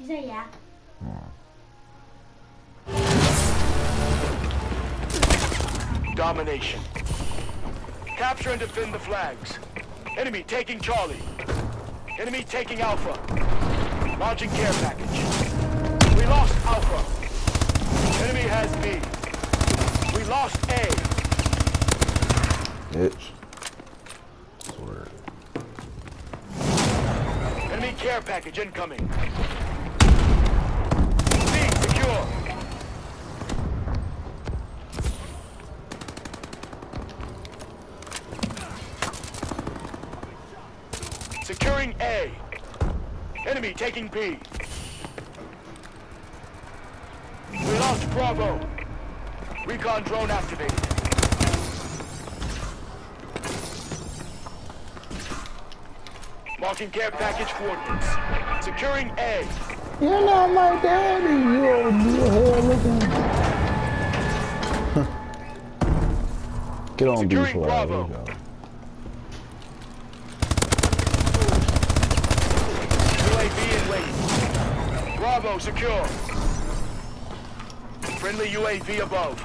She said yeah. Domination. Capture and defend the flags. Enemy taking Charlie. Enemy taking Alpha. Launching care package. We lost Alpha. Enemy has B. We lost A. Bitch. Swear. Enemy care package incoming. B secure. Securing A. Enemy taking B. We lost Bravo. Recon drone activated. Marking care package coordinates. Securing A. You're not my daddy, you old hair looking. Get on B Securing flag. Bravo. There you go. UAV in wait. Bravo secure. Friendly UAV above.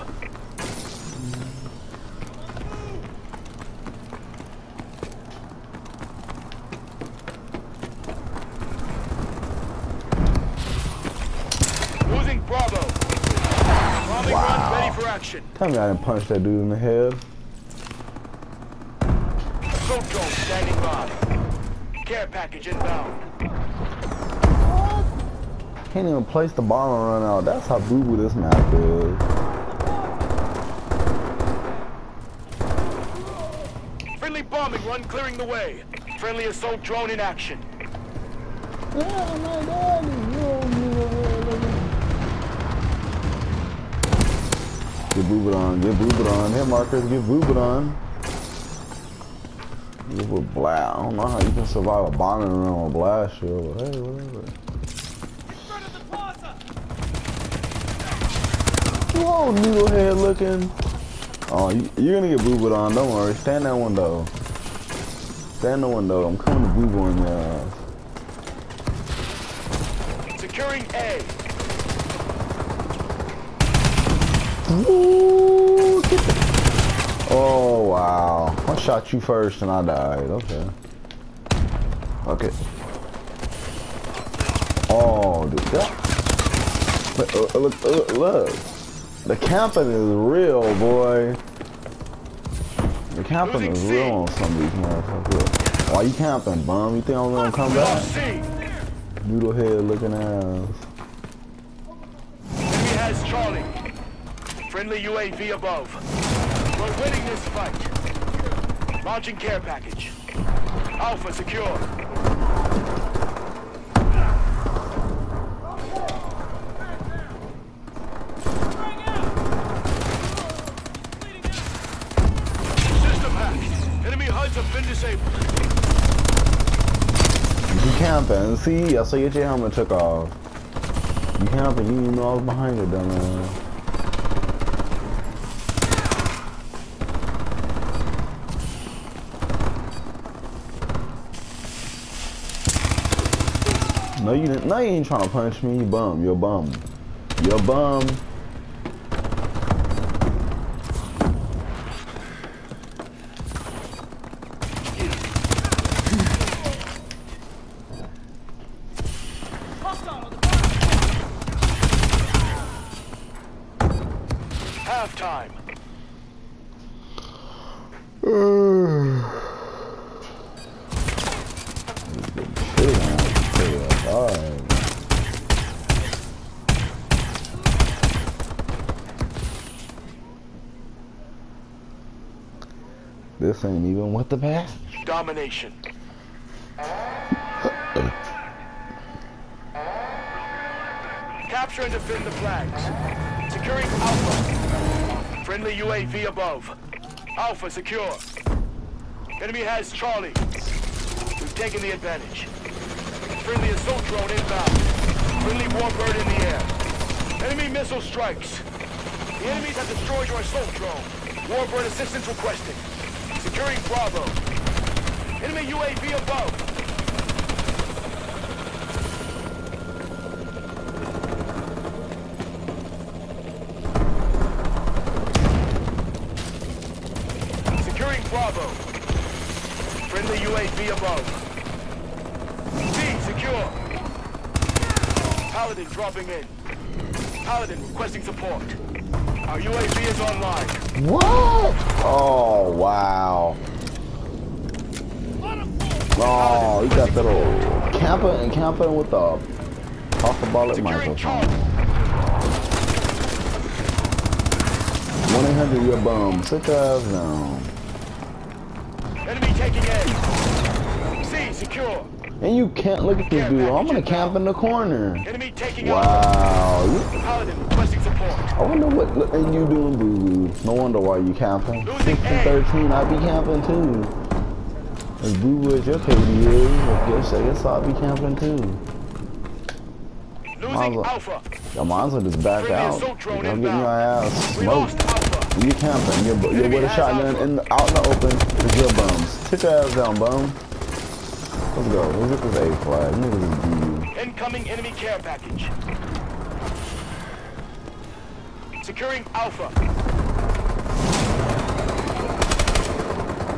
Losing Bravo. Bombing Wow. run ready for action. Tell me I didn't punch that dude in the head. Drone standing by. Care package inbound. Can't even place the bomb and run out. That's how boo boo this map is. Friendly bombing run clearing the way. Friendly assault drone in action. Yeah, my daddy, you old hair looking. Get boobed on, get boobed on. Hit markers, get boobed on. Get with blast. I don't know how you can survive a bombing run with blast shield, but hey, whatever. Whoa, needlehead looking. Oh, you, you're gonna get booted on. Don't worry. Stand that window. Stand the window. I'm coming to boo on your ass. Securing A. Ooh, get the- Oh wow! I shot you first and I died. Okay. Okay. Oh, dude, that. Look, uh, look, look, look. The camping is real, boy. The camping is real on some of these motherfuckers. Why you camping, bum? You think I'm gonna come back? Noodlehead looking ass. Enemy has Charlie. Friendly UAV above. We're winning this fight. Launching care package. Alpha secure. HUDs have been disabled. You camping? See, I saw your helmet took off. You camping? You didn't know I was behind you, dumbass. No, you didn't. No, you ain't trying to punch me. You bum. You're bum. You're bum. Man. Alright. This ain't even what the back. Domination. Capture and defend the flags. Securing Alpha. Friendly UAV above. Alpha secure. Enemy has Charlie. We've taken the advantage. Friendly assault drone inbound. Friendly warbird in the air. Enemy missile strikes. The enemies have destroyed your assault drone. Warbird assistance requested. Securing Bravo. Enemy UAV above. UAV above. B secure. Paladin dropping in. Paladin requesting support. Our UAV is online. What? Oh, wow. Oh, you got that old camper and camper with the parabolic Securing microphone. Charlie. 1-800, you're bum. Sit down. Enemy taking A. Secure. And you can't look at this dude. I'm gonna camp in the corner. Enemy taking Wow. You- Paladin requesting support. I wonder what look, and you doing, boo boo. No wonder why you camping. Losing 6 and 13, I be camping too. As boo boo as your KD is, I guess, I guess I'll be camping too. Losing. Alpha. Your moms will just back out. I'm getting your ass smoked. You camping. You're, you're with a shotgun in the, out in the open. It's your bums. Sit your ass down, bum. Let's go. Let's get this A flag. Niggas is. Incoming enemy care package. Securing Alpha.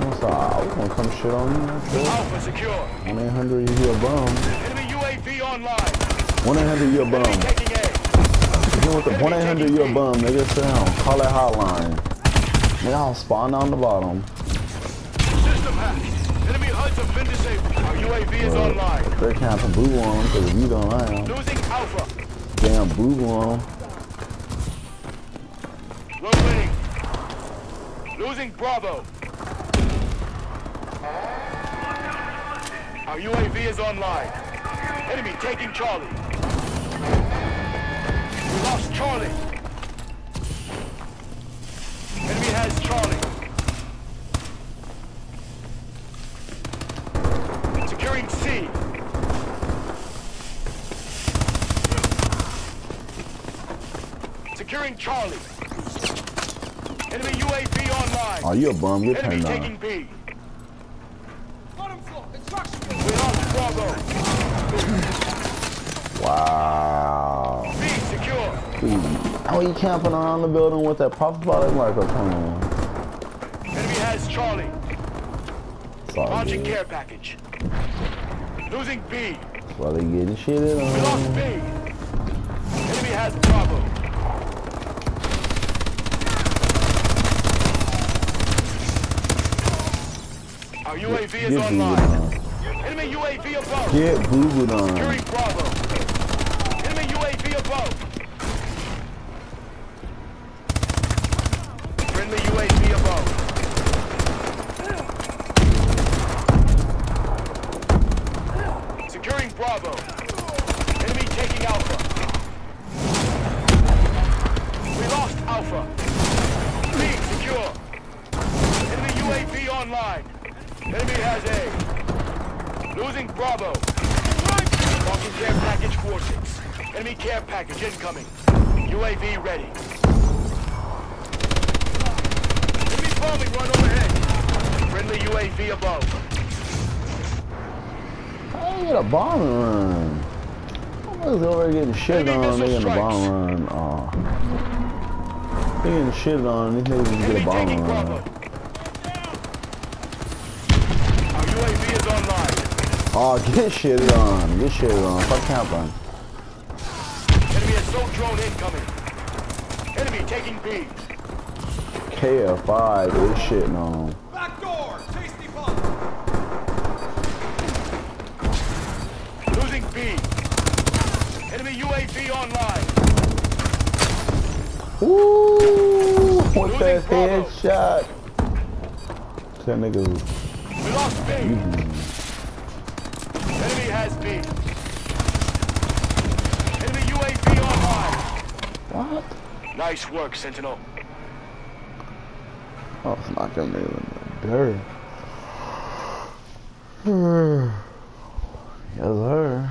What's up? We gonna come shit on you. That's. Alpha secure. 1-800, you a bum. Enemy UAV online. 1-800, you a bum. taking A. With the 1-800, you a bum, nigga. Down. Call that hotline. Nigga, I'll spawn on the bottom. System hacked. Have been disabled. Our UAV is Well, online. They're camping boo on them, because if you don't, I am. Losing Alpha. Damn boo on them. We're winning. Losing Bravo. Our UAV is online. Enemy taking Charlie. We lost Charlie. Enemy has Charlie. Securing C. Securing Charlie. Enemy UAV online. Oh, you a bum. Get Enemy turned taking on. B. Bottom floor, construction We lost Bravo. Wow. B secure. How are you camping around the building with that parabolic microphone? Enemy has Charlie. It's all Launching good. care package. Losing B. That's why they getting shitted We lost. B. Enemy has Bravo. Our UAV is Get online. booed on. Enemy UAV above. Get booed on. Securing Bravo. Enemy UAV above. Friendly UAV above. Securing Bravo. Enemy taking Alpha. We lost Alpha. B secure. Enemy UAV online. Enemy has A. Losing Bravo. Launching care package 4-6. Enemy care package incoming. UAV ready. Enemy bombing run overhead. Friendly UAV above. I get a bomb run. Motherfuckers over there getting shit Enemy on. Getting a bomb run. Oh. They getting shit on. These niggas get a bomb run. Bravo. Our UAV is online. Oh, get shit on. Get shit on. Fuck camping. Enemy assault drone incoming. Enemy taking B. KF5 is shitting on. Back door, tasty bomb. Losing B. Enemy UAV online. Ooh, With Losing that Bravo. headshot. That nigga. We lost B. Enemy has B. Enemy UAV online. What? Nice work, Sentinel. Oh, it's not gonna be in the dirt. yes, sir.